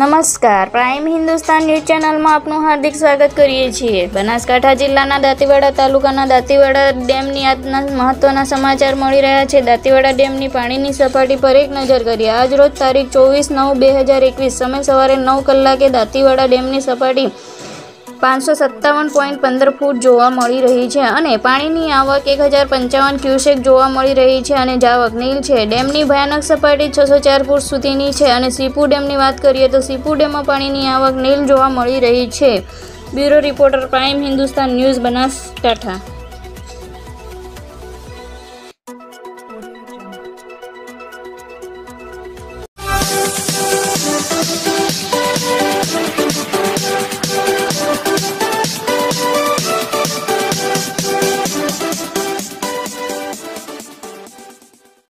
નમસ્કાર. Prime Hindustan news ચેનલમાં આપનું હાર્દિક સ્વાગત કરીએ છીએ. બનાસકાંઠા જિલ્લાના દાંતીવાડા તાલુકાના દાંતીવાડા ડેમની આજના મહત્વના સમાચાર મળી રહ્યા છે. દાંતીવાડા ડેમની પાણીની સપાટી પર એક નજર કરીએ. આજ રોજ તારીખ ચોવીસ નવ બે હજાર એકવીસ સમય સવારે નવ કલાકે દાંતીવાડા ડેમની સપાટી પાંચસો સત્તાવન પોઈન્ટ પંદર ફૂટ જોવા મળી રહી છે અને પાણીની આવક એક હજાર પંચાવન ક્યુસેક જોવા મળી રહી છે અને જાવક નીલ છે. ડેમની ભયાનક સપાટી છસો ચાર ફૂટ સુધીની છે અને સીપુ ડેમની વાત કરીએ તો સીપુ ડેમમાં પાણીની આવક નીલ જોવા મળી રહી છે. Bureau reporter prime Hindustan news Banaskantha